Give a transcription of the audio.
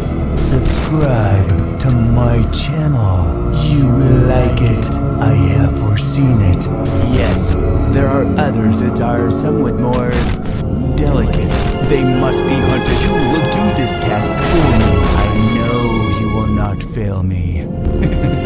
podcast. Subscribe to my channel. You will like it. I have foreseen it. Yes, there are others that are somewhat more delicate. They must be hunted. You will do this task for me. I know you will not fail me.